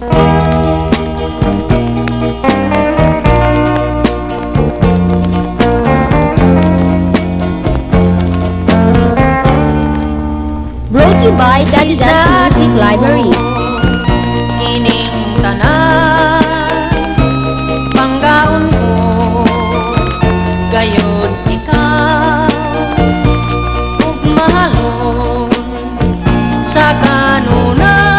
Brought you by Daddy Dad's Music Library. Kining tanan, panggaon ko, gayon ikaw, ug mahalon sa kanunan.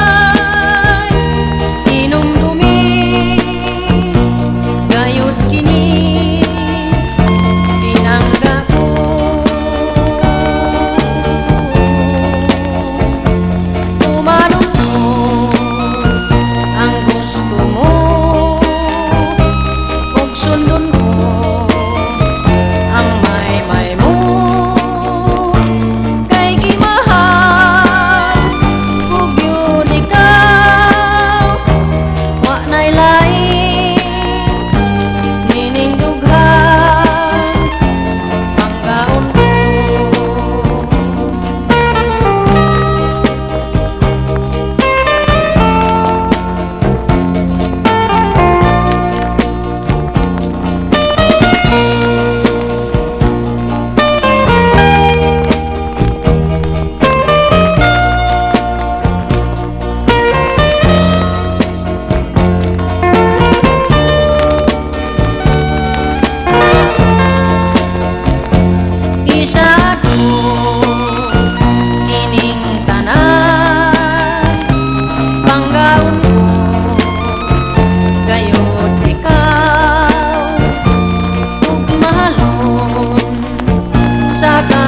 shotgun.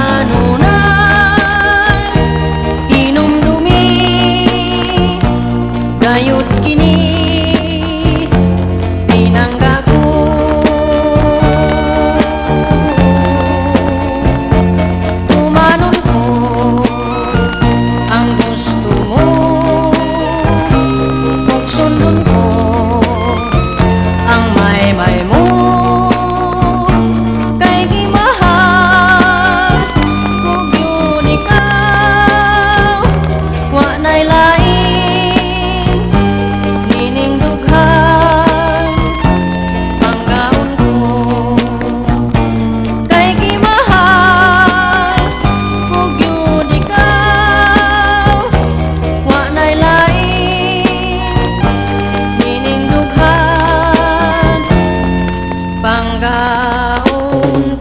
लगाओ